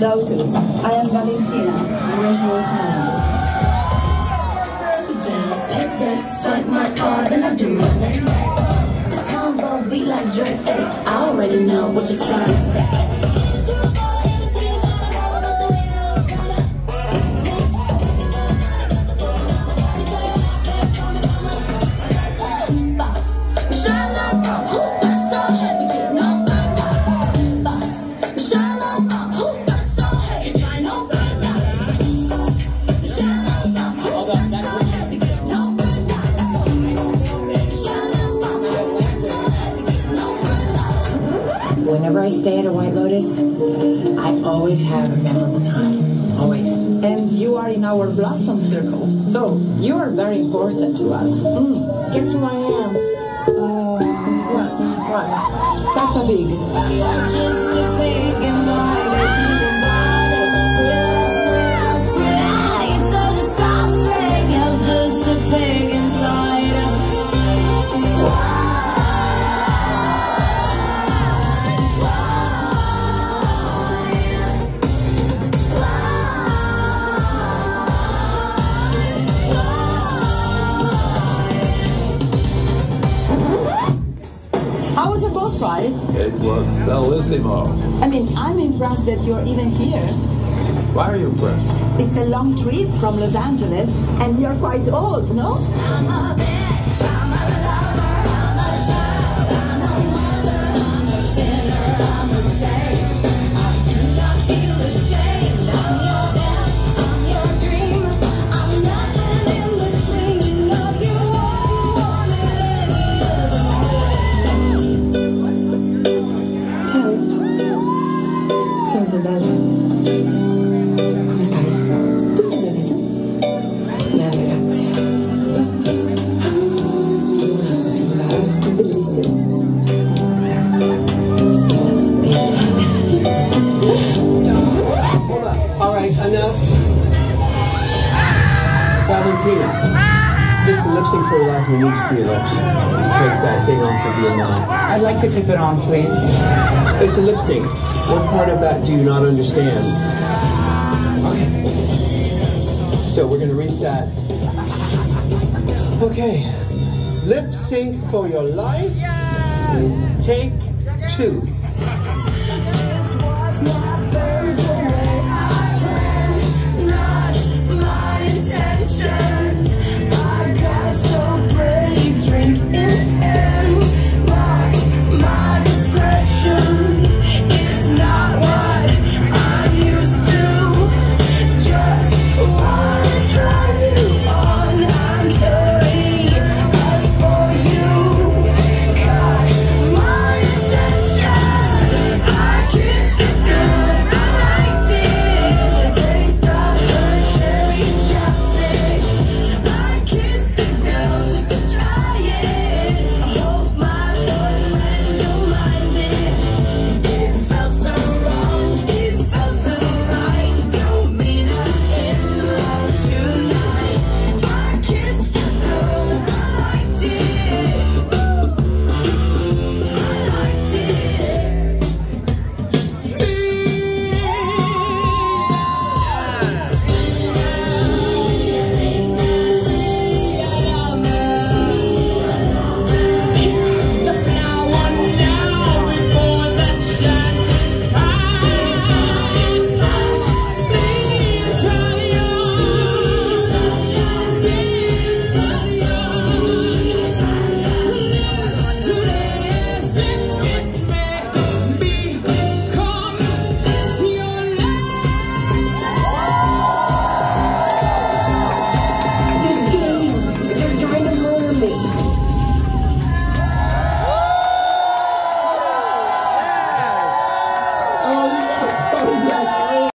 Lotus. I am Valentina, Rosewood's manager. Eh, swipe my card, I do name. This convo be like Drake. Ay, I already know what you're trying to say. Whenever I stay at a White Lotus, I always have a memorable time. Always. And you are in our Blossom Circle. So you are very important to us. Mm. Guess who I am? Uh, What? What? Peppa Pig. It was bellissimo. I mean, I'm impressed that you're even here. Why are you impressed? It's a long trip from Los Angeles, and you're quite old, no? Isabella. Come stai? Tutto bene tu? Bene, grazie. Bellissimo. Hold on. All right, enough. Valentina, this is lip sync for your life. We need to see your lips. Take that thing off of your mouth. I'd like to keep it on, please. It's a lip sync. What part of that do you not understand? Okay. So we're gonna reset. Okay. Lip sync for your life. Take two.